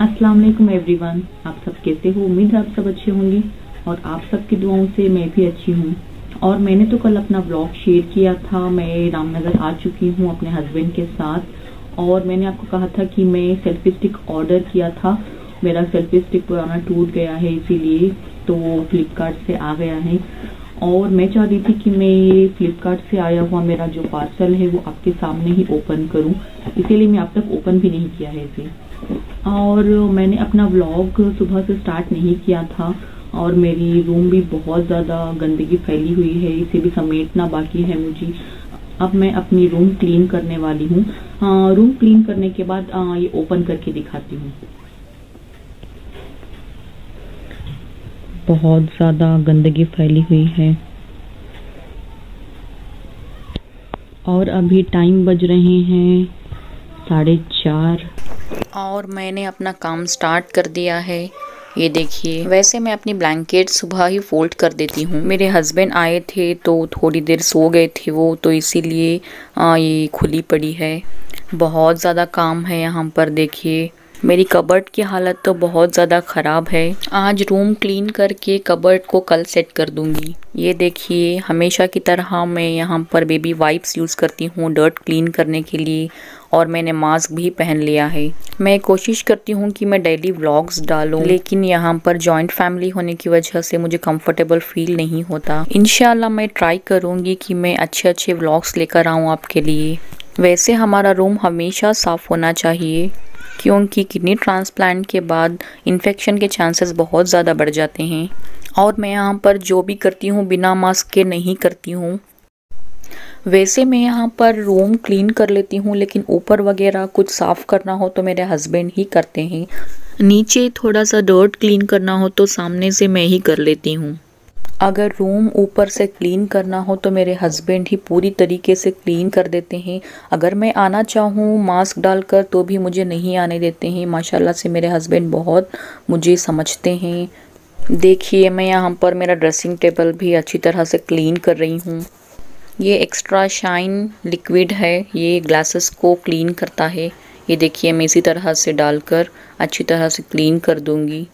अस्सलाम वालेकुम एवरीवन। आप सब कैसे हो? उम्मीद है आप सब अच्छे होंगे और आप सबकी दुआओं से मैं भी अच्छी हूँ। और मैंने तो कल अपना ब्लॉग शेयर किया था। मैं रामनगर आ चुकी हूँ अपने हस्बैंड के साथ और मैंने आपको कहा था कि मैं सेल्फी स्टिक ऑर्डर किया था। मेरा सेल्फी स्टिक पुराना टूट गया है इसीलिए तो वो फ्लिपकार्ट से आ गया है। और मैं चाह रही थी कि मैं ये फ्लिपकार्ट से आया हुआ मेरा जो पार्सल है वो आपके सामने ही ओपन करूँ। इसीलिए मैं अब तक ओपन भी नहीं किया है इसे। और मैंने अपना व्लॉग सुबह से स्टार्ट नहीं किया था और मेरी रूम भी बहुत ज़्यादा गंदगी फैली हुई है इसे भी समेटना बाकी है मुझे। अब मैं अपनी रूम क्लीन करने वाली हूँ। रूम क्लीन करने के बाद आ, ये ओपन करके दिखाती हूँ। बहुत ज़्यादा गंदगी फैली हुई है। और अभी टाइम बज रहे हैं साढ़े चार। और मैंने अपना काम स्टार्ट कर दिया है। ये देखिए, वैसे मैं अपनी ब्लैंकेट सुबह ही फोल्ड कर देती हूँ। मेरे हस्बैंड आए थे तो थोड़ी देर सो गए थे वो तो इसीलिए ये खुली पड़ी है। बहुत ज़्यादा काम है यहाँ पर, देखिए। मेरी कबर्ड की हालत तो बहुत ज़्यादा ख़राब है। आज रूम क्लीन करके कबर्ड को कल सेट कर दूँगी। ये देखिए, हमेशा की तरह मैं यहाँ पर बेबी वाइप्स यूज़ करती हूँ डर्ट क्लीन करने के लिए और मैंने मास्क भी पहन लिया है। मैं कोशिश करती हूँ कि मैं डेली व्लॉग्स डालूं, लेकिन यहाँ पर जॉइंट फैमिली होने की वजह से मुझे कंफर्टेबल फील नहीं होता। इनशाला मैं ट्राई करूँगी कि मैं अच्छे अच्छे व्लॉग्स लेकर आऊँ आपके लिए। वैसे हमारा रूम हमेशा साफ़ होना चाहिए। क्योंकि किडनी ट्रांसप्लांट के बाद इन्फेक्शन के चांसेस बहुत ज़्यादा बढ़ जाते हैं। और मैं यहाँ पर जो भी करती हूँ, बिना मास्क के नहीं करती हूँ। वैसे मैं यहाँ पर रूम क्लीन कर लेती हूँ, लेकिन ऊपर वगैरह कुछ साफ़ करना हो तो मेरे हस्बैंड ही करते हैं। नीचे थोड़ा सा डर्ट क्लीन करना हो तो सामने से मैं ही कर लेती हूँ। अगर रूम ऊपर से क्लीन करना हो तो मेरे हस्बैंड ही पूरी तरीके से क्लीन कर देते हैं। अगर मैं आना चाहूँ मास्क डालकर तो भी मुझे नहीं आने देते हैं। माशाल्लाह से मेरे हस्बैंड बहुत मुझे समझते हैं। देखिए, मैं यहाँ पर मेरा ड्रेसिंग टेबल भी अच्छी तरह से क्लीन कर रही हूँ। ये एक्स्ट्रा शाइन लिक्विड है। ये ग्लासेस को क्लीन करता है। ये देखिए, मैं इसी तरह से डालकर अच्छी तरह से क्लीन कर दूँगी।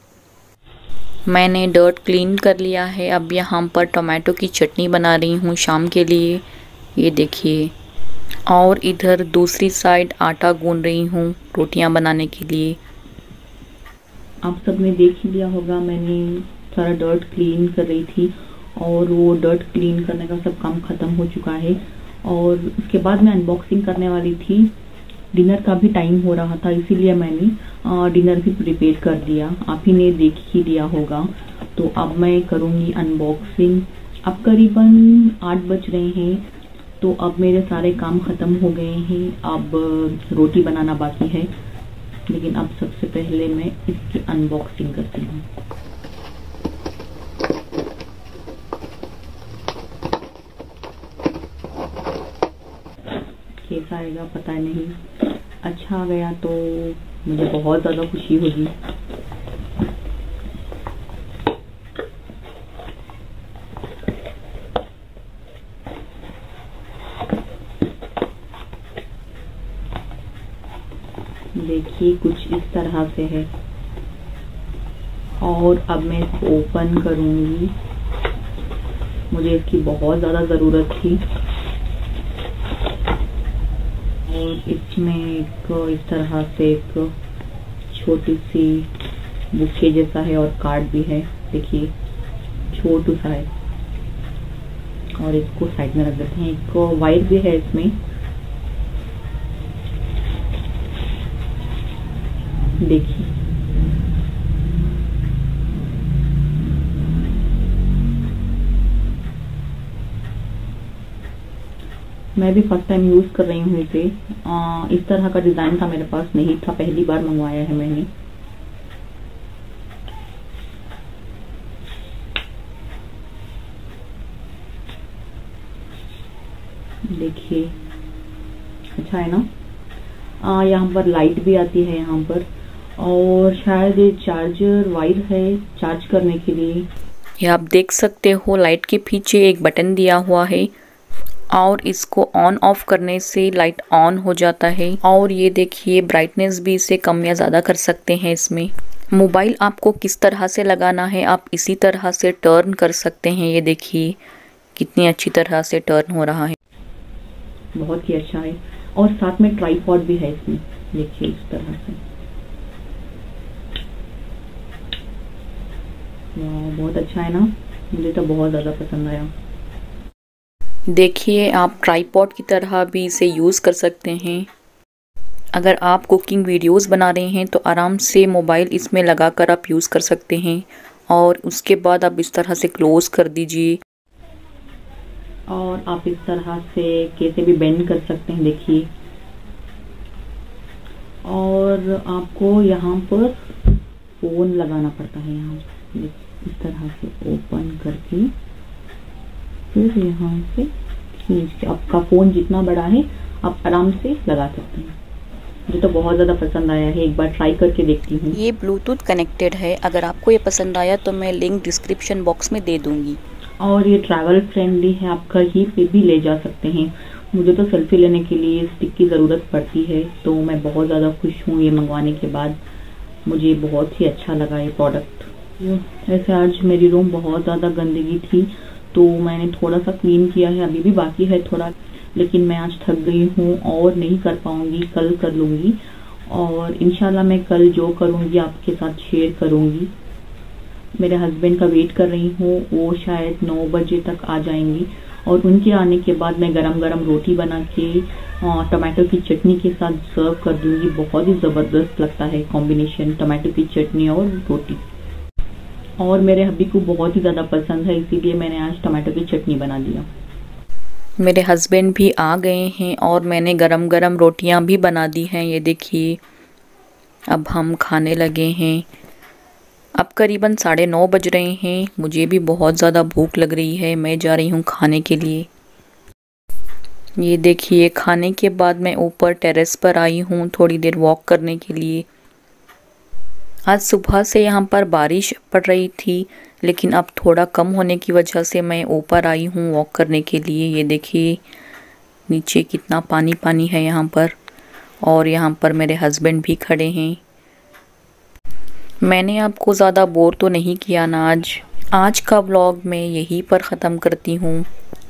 मैंने डर्ट क्लीन कर लिया है। अब यहाँ पर टोमेटो की चटनी बना रही हूँ शाम के लिए। ये देखिए। और इधर दूसरी साइड आटा गून रही हूँ रोटियाँ बनाने के लिए। आप सबने देख ही लिया होगा, मैंने सारा डर्ट क्लीन कर रही थी और वो डर्ट क्लीन करने का सब काम ख़त्म हो चुका है। और उसके बाद मैं अनबॉक्सिंग करने वाली थी। डिनर का भी टाइम हो रहा था, इसीलिए मैंने डिनर भी प्रिपेयर कर दिया। आप ही ने देख ही लिया होगा। तो अब मैं करूँगी अनबॉक्सिंग अब करीबन आठ बज रहे हैं तो अब मेरे सारे काम ख़त्म हो गए हैं। अब रोटी बनाना बाकी है। लेकिन अब सबसे पहले मैं इसकी अनबॉक्सिंग करती हूँ। कैसा आएगा पता नहीं। अच्छा आ गया तो मुझे बहुत ज़्यादा खुशी होगी। देखिए कुछ इस तरह से है। और अब मैं इसको ओपन करूँगी। मुझे इसकी बहुत ज़्यादा ज़रूरत थी। और इसमें एक इस तरह से एक छोटी सी बुके जैसा है और कार्ड भी है। देखिए, छोटू सा है। और इसको साइड में रख देते हैं। एक वाइट भी है इसमें। देखिए। मैं भी फ़र्स्ट टाइम यूज़ कर रही हूँ इसे। इस तरह का डिज़ाइन था मेरे पास नहीं था पहली बार मंगवाया है मैंने। देखिए अच्छा है ना? आ, यहाँ पर लाइट भी आती है यहाँ पर। और शायद ये चार्जर वायर है चार्ज करने के लिए। ये आप देख सकते हो लाइट के पीछे एक बटन दिया हुआ है। और इसको ऑन ऑफ़ करने से लाइट ऑन हो जाता है। और ये देखिए ब्राइटनेस भी इसे कम या ज़्यादा कर सकते हैं इसमें। मोबाइल आपको किस तरह से लगाना है, आप इसी तरह से टर्न कर सकते हैं। ये देखिए, कितनी अच्छी तरह से टर्न हो रहा है। बहुत ही अच्छा है। और साथ में ट्राईपॉड भी है इसमें। देखिए इस तरह से। बहुत अच्छा है ना? मुझे तो बहुत ज़्यादा पसंद आया। देखिए, आप ट्राईपॉड की तरह भी इसे यूज़ कर सकते हैं। अगर आप कुकिंग वीडियोस बना रहे हैं तो आराम से मोबाइल इसमें लगाकर आप यूज़ कर सकते हैं। और उसके बाद आप इस तरह से क्लोज़ कर दीजिए। और आप इस तरह से कैसे भी बेंड कर सकते हैं, देखिए। और आपको यहाँ पर फ़ोन लगाना पड़ता है। यहाँ इस तरह से ओपन करके। फिर यहाँ से खींच के आपका फ़ोन जितना बड़ा है आप आराम से लगा सकते हैं। मुझे तो बहुत ज़्यादा पसंद आया है एक बार ट्राई करके देखती हूँ। ये ब्लूटूथ कनेक्टेड है। अगर आपको ये पसंद आया तो मैं लिंक डिस्क्रिप्शन बॉक्स में दे दूँगी। और ये ट्रैवल फ्रेंडली है आप कहीं पे भी ले जा सकते हैं। मुझे तो सेल्फी लेने के लिए स्टिक की ज़रूरत पड़ती है तो मैं बहुत ज़्यादा खुश हूँ ये मंगवाने के बाद। मुझे बहुत ही अच्छा लगा ये प्रोडक्ट ऐसे आज मेरी रूम बहुत ज़्यादा गंदगी थी तो मैंने थोड़ा सा क्लीन किया है, अभी भी बाकी है थोड़ा, लेकिन मैं आज थक गई हूँ और नहीं कर पाऊँगी, कल कर लूँगी और इनशाला मैं कल जो करूँगी आपके साथ शेयर करूँगी। मेरे हस्बैंड का वेट कर रही हूँ, वो शायद नौ बजे तक आ जाएँगी और उनके आने के बाद मैं गरम गरम रोटी बना के टमाटो की चटनी के साथ सर्व कर दूँगी। बहुत ही ज़बरदस्त लगता है कॉम्बिनेशन टमाटो की चटनी और रोटी। और मेरे हब्बी को बहुत ही ज़्यादा पसंद है, इसीलिए मैंने आज टमाटो की चटनी बना दिया मेरे हस्बैंड भी आ गए हैं और मैंने गरम गरम रोटियाँ भी बना दी हैं। ये देखिए, अब हम खाने लगे हैं। अब करीबन साढ़े नौ बज रहे हैं। मुझे भी बहुत ज़्यादा भूख लग रही है। मैं जा रही हूँ खाने के लिए। ये देखिए, खाने के बाद मैं ऊपर टेरेस पर आई हूँ थोड़ी देर वॉक करने के लिए। आज सुबह से यहाँ पर बारिश पड़ रही थी, लेकिन अब थोड़ा कम होने की वजह से मैं ऊपर आई हूँ वॉक करने के लिए। ये देखिए, नीचे कितना पानी पानी है यहाँ पर। और यहाँ पर मेरे हस्बैंड भी खड़े हैं। मैंने आपको ज़्यादा बोर तो नहीं किया ना आज। आज का व्लॉग मैं यहीं पर ख़त्म करती हूँ।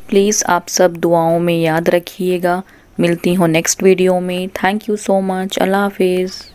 प्लीज़ आप सब दुआओं में याद रखिएगा। मिलती हूँ नेक्स्ट वीडियो में। थैंक यू सो मच अल्लाह हाफिज़।